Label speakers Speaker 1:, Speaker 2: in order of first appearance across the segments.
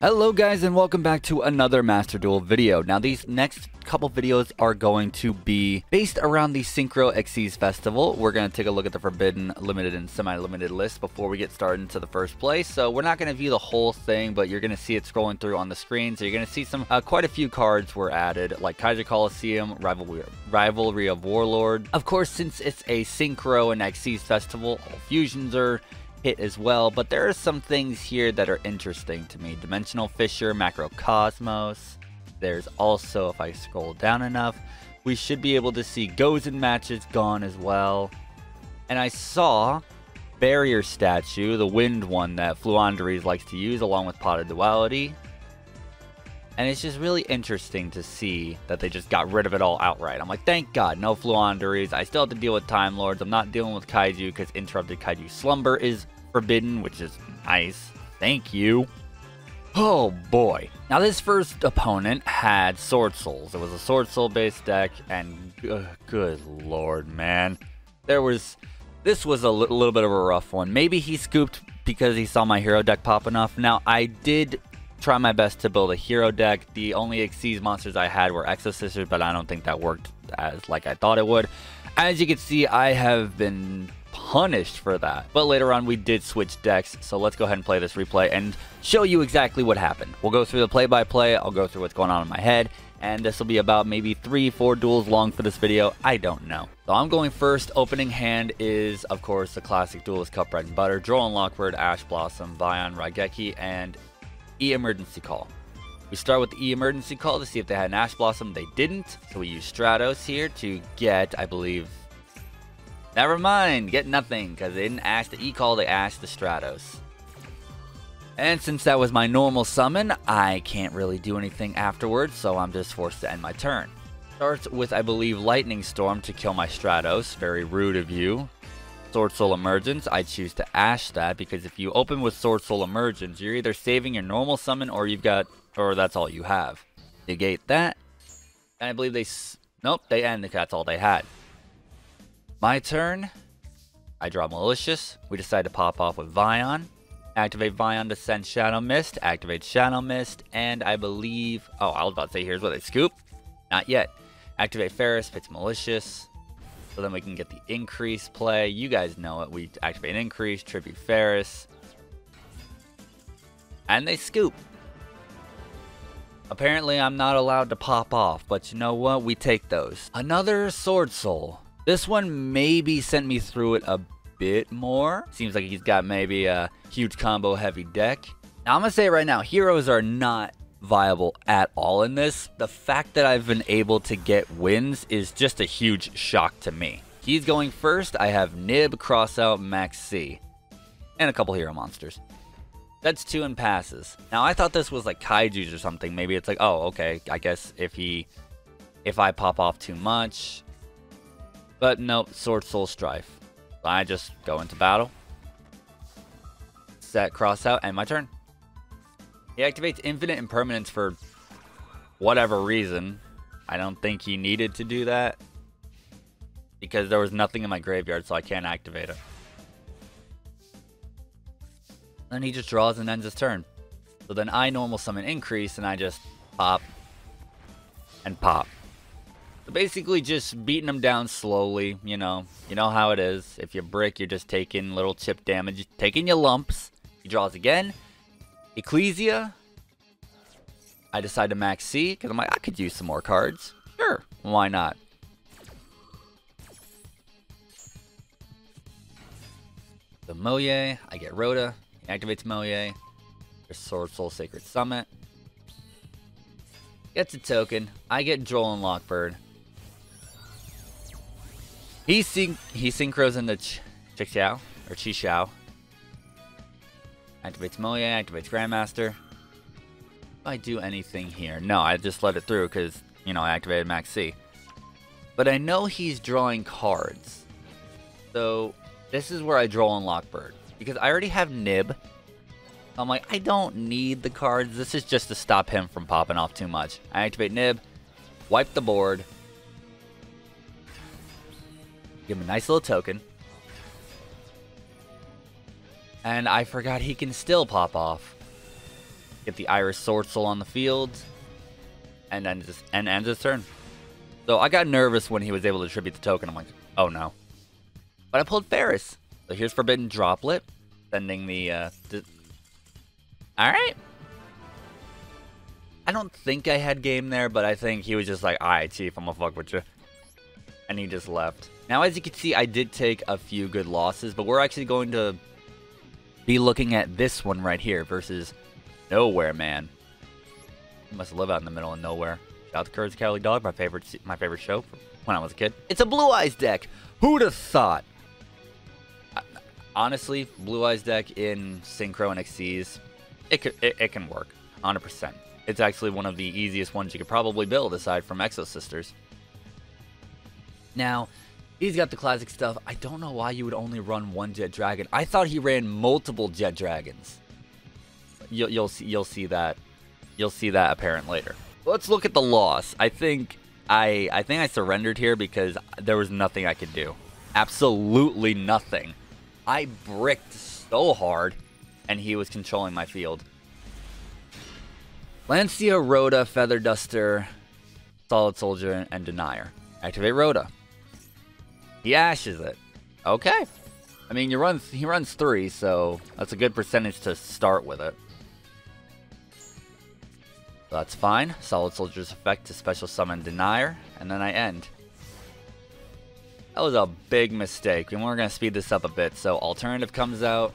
Speaker 1: Hello guys and welcome back to another Master Duel video. Now these next couple videos are going to be based around the Synchro Xyz Festival. We're going to take a look at the Forbidden, Limited, and Semi-Limited list before we get started into the first place. So we're not going to view the whole thing, but you're going to see it scrolling through on the screen. So you're going to see some, uh, quite a few cards were added, like Kaiser Coliseum, Rivalry, Rivalry of Warlord. Of course, since it's a Synchro and Xyz Festival, all fusions are hit as well, but there are some things here that are interesting to me. Dimensional Fissure, Macrocosmos. There's also, if I scroll down enough, we should be able to see Gozen matches gone as well. And I saw Barrier Statue, the wind one that Floowandereeze likes to use along with Pot of Duality. And it's just really interesting to see that they just got rid of it all outright. I'm like, thank God, no Floowandereeze. I still have to deal with Time Lords. I'm not dealing with Kaiju because Interrupted Kaiju Slumber is forbidden, which is nice. Thank you. Oh boy. Now this first opponent had Sword Souls. It was a Sword Soul based deck and uh, good lord, man. There was this was a little bit of a rough one. Maybe he scooped because he saw my hero deck popping off. Now I did try my best to build a hero deck. The only Xyz monsters I had were Exo but I don't think that worked as like I thought it would. As you can see, I have been punished for that. But later on, we did switch decks, so let's go ahead and play this replay and show you exactly what happened. We'll go through the play-by-play, -play, I'll go through what's going on in my head, and this will be about maybe three, four duels long for this video. I don't know. So I'm going first. Opening hand is, of course, the classic Duelist Cup Bread and Butter, Droll Lockbird, Ash Blossom, Vyon, Raigeki, and E-Emergency Call. We start with the E-Emergency Call to see if they had an Ash Blossom. They didn't, so we use Stratos here to get, I believe... Never mind, get nothing, because they didn't ask the E-Call, they asked the Stratos. And since that was my normal summon, I can't really do anything afterwards, so I'm just forced to end my turn. Starts with, I believe, Lightning Storm to kill my Stratos. Very rude of you. Sword Soul Emergence, I choose to Ash that because if you open with Sword Soul Emergence, you're either saving your normal summon or you've got, or that's all you have. Negate that. And I believe they, nope, they end, that's all they had. My turn. I draw Malicious. We decide to pop off with Vyon. Activate Vyon to send Shadow Mist. Activate Shadow Mist. And I believe, oh, I was about to say here's what they scoop. Not yet. Activate Faris, Fits Malicious. So then we can get the increase play. You guys know it. We activate an increase, tribute Faris. And they scoop. Apparently I'm not allowed to pop off, but you know what? We take those. Another Sword Soul. This one maybe sent me through it a bit more. Seems like he's got maybe a huge combo heavy deck. Now I'm gonna say right now, heroes are not viable at all in this. The fact that I've been able to get wins is just a huge shock to me. He's going first. I have Nib, Crossout, Max C, and a couple hero monsters. That's two and passes. Now I thought this was like Kaiju's or something. Maybe it's like, oh, okay. I guess if he, if I pop off too much, but nope. Sword Soul Strife. I just go into battle, set cross out, and my turn. He activates infinite impermanence for whatever reason. I don't think he needed to do that. Because there was nothing in my graveyard, so I can't activate it. Then he just draws and ends his turn. So then I normal summon increase, and I just pop and pop. Basically just beating them down slowly, you know. You know how it is. If you brick, you're just taking little chip damage, taking your lumps. He draws again. Ecclesia. I decide to max C because I'm like, I could use some more cards. Sure, why not? The Mo Ye, I get Rhoda. He activates Mo Ye. There's Sword Soul Sacred Summit. Gets a token. I get Droll and Lockbird. He syn he synchros into Ch Xiao or Chi Xiao. Activates Mo Ye, activates Grandmaster. If I do anything here? No, I just let it through because, you know, I activated Max C. But I know he's drawing cards. So, this is where I draw on Lockbird. Because I already have Nib. I'm like, I don't need the cards. This is just to stop him from popping off too much. I activate Nib, wipe the board, give him a nice little token. And I forgot he can still pop off. get the Iris Sword Soul on the field, and then just and ends his turn. So I got nervous when he was able to tribute the token. I'm like, oh no. But I pulled Faris. So here's Forbidden Droplet, sending the. Uh, the... All right. I don't think I had game there, but I think he was just like, all right, Chief, I'm gonna fuck with you. And he just left. Now, as you can see, I did take a few good losses, but we're actually going to be looking at this one right here versus Nowhere Man. He must live out in the middle of nowhere. Shout out to Courage Cowardly Dog, my favorite my favorite show from when I was a kid. It's a Blue Eyes deck. Who'd have thought? Honestly, Blue Eyes deck in Synchro and Xyz, it, could, it, it can work, 100%. It's actually one of the easiest ones you could probably build aside from Exo Sisters. Now, he's got the classic stuff. I don't know why you would only run one Jet Dragon. I thought he ran multiple Jet Dragons. You'll, you'll see. You'll see that. You'll see that apparent later. Let's look at the loss. I think I I think I surrendered here because there was nothing I could do. Absolutely nothing. I bricked so hard, and he was controlling my field. Lancea, Rhoda, Feather Duster, Solid Soldier, and Denier. Activate Rhoda. He ashes it. Okay. I mean, you run he runs three, so that's a good percentage to start with it. That's fine. Solid Soldier's effect to special summon Denier, and then I end. That was a big mistake, and we're going to speed this up a bit. So Alternative comes out.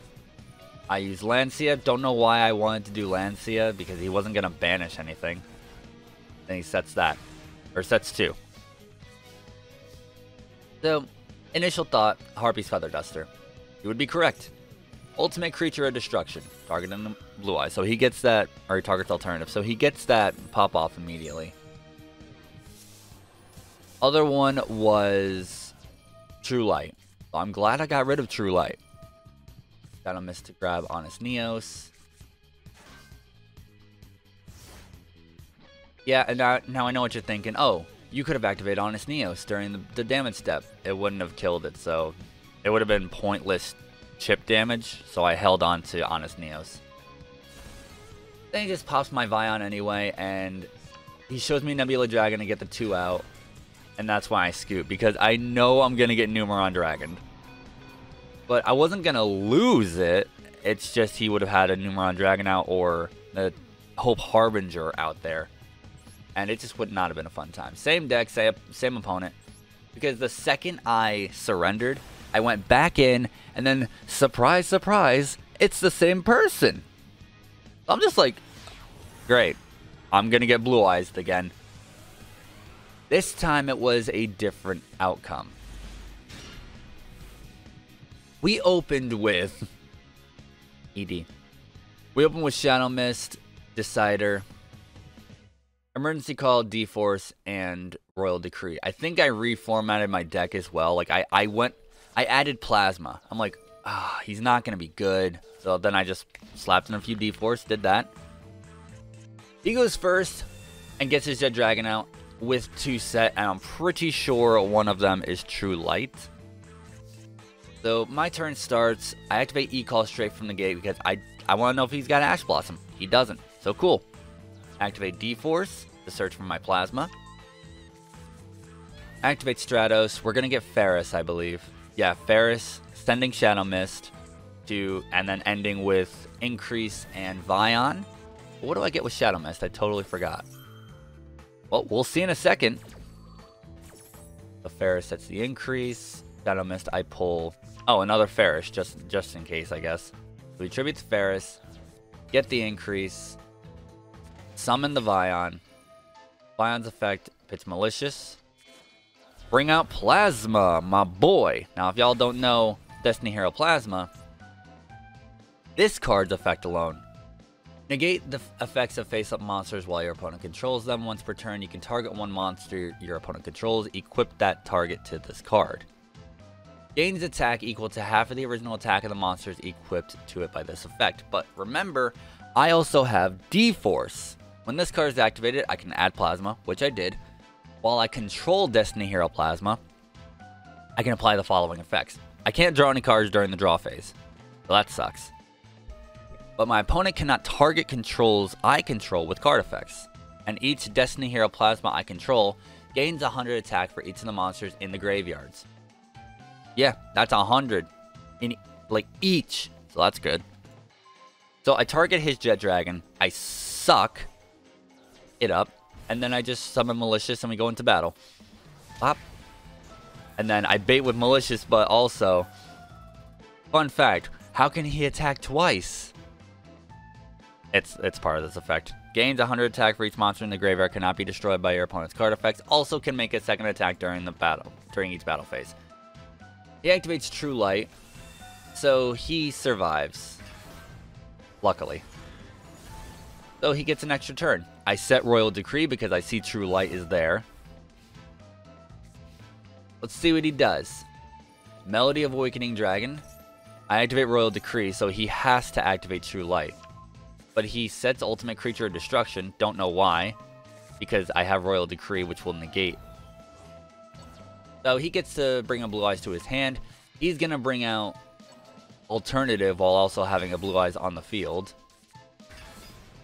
Speaker 1: I use Lancea. Don't know why I wanted to do Lancea, because he wasn't going to banish anything. Then he sets that. Or sets two. So, initial thought, Harpy's Feather Duster. You would be correct. Ultimate creature of destruction, targeting the blue eye. So he gets that, or he targets alternative. So he gets that pop off immediately. Other one was True Light. So I'm glad I got rid of True Light. Got a miss to grab Honest Neos. Yeah, and now, now I know what you're thinking. Oh, you could have activated Honest Neos during the, the damage step. It wouldn't have killed it, so it would have been pointless chip damage, so I held on to Honest Neos. Then he just pops my Vyon anyway, and he shows me Nebula Dragon to get the two out, and that's why I scoot, because I know I'm going to get Numeron Dragon. But I wasn't going to lose it, it's just he would have had a Numeron Dragon out or the Hope Harbinger out there. And it just would not have been a fun time. Same deck, same, same opponent. Because the second I surrendered, I went back in, and then surprise, surprise, it's the same person. I'm just like, great. I'm going to get blue eyes again. This time it was a different outcome. We opened with ED. We opened with Shadow Mist, Decider, Emergency Call, D-Force, and Royal Decree. I think I reformatted my deck as well. Like I, I went I added Plasma. I'm like, ah, he's not going to be good. So then I just slapped in a few D-Force, did that. He goes first and gets his Jet Dragon out with two set, and I'm pretty sure one of them is True Light. So my turn starts. I activate E-Call straight from the gate because I, I want to know if he's got Ash Blossom. He doesn't. So cool. Activate D-Force to search for my Plasma. Activate Stratos. We're going to get Faris, I believe yeah, Faris sending Shadow Mist to, and then ending with Increase and Vyon. What do I get with Shadow Mist? I totally forgot. Well, we'll see in a second. The Faris sets the increase. Shadow Mist, I pull. Oh, another Faris, just just in case, I guess. So we tribute to Faris, get the increase, summon the Vyon. Vyon's effect, it's malicious bring out Plasma, my boy. Now, if y'all don't know Destiny Hero Plasma, this card's effect alone. Negate the effects of face-up monsters while your opponent controls them. Once per turn, you can target one monster your opponent controls. Equip that target to this card. Gains attack equal to half of the original attack of the monsters equipped to it by this effect. But remember, I also have D-Force. When this card is activated, I can add Plasma, which I did, while I control Destiny Hero Plasma, I can apply the following effects. I can't draw any cards during the draw phase, so that sucks. But my opponent cannot target controls I control with card effects. And each Destiny Hero Plasma I control gains 100 attack for each of the monsters in the graveyards. Yeah, that's 100 in like each. So that's good. So I target his Jet Dragon. I suck it up. And then I just summon Malicious and we go into battle. Pop. And then I bait with Malicious, but also... Fun fact, how can he attack twice? It's, it's part of this effect. Gains 100 attack for each monster in the graveyard, cannot be destroyed by your opponent's card effects. Also can make a second attack during the battle, during each battle phase. He activates True Light, so he survives. Luckily. So he gets an extra turn. I set Royal Decree because I see True Light is there. Let's see what he does. Melody of Awakening Dragon. I activate Royal Decree, so he has to activate True Light. But he sets Ultimate Creature of Destruction. Don't know why. Because I have Royal Decree, which will negate. So he gets to bring a Blue Eyes to his hand. He's going to bring out Alternative while also having a Blue Eyes on the field.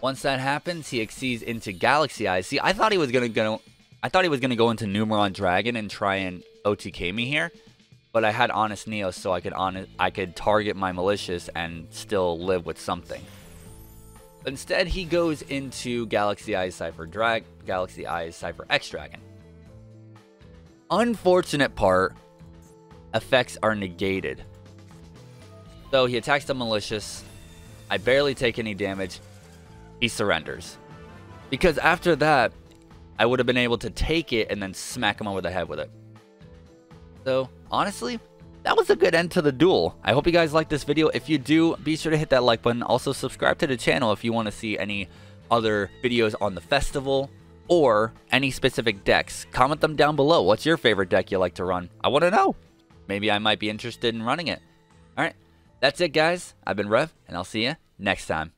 Speaker 1: Once that happens, he exceeds into Galaxy Eyes. See, I thought he was gonna go. I thought he was gonna go into Numeron Dragon and try and OTK me here, but I had Honest Neo, so I could on I could target my malicious and still live with something. Instead, he goes into Galaxy Eyes Cypher Drag, Galaxy Eyes Cypher X Dragon. Unfortunate part, effects are negated. So he attacks the malicious. I barely take any damage he surrenders. Because after that, I would have been able to take it and then smack him over the head with it. So, honestly, that was a good end to the duel. I hope you guys liked this video. If you do, be sure to hit that like button. Also, subscribe to the channel if you want to see any other videos on the festival or any specific decks. Comment them down below. What's your favorite deck you like to run? I want to know. Maybe I might be interested in running it. Alright, that's it guys. I've been Rev, and I'll see you next time.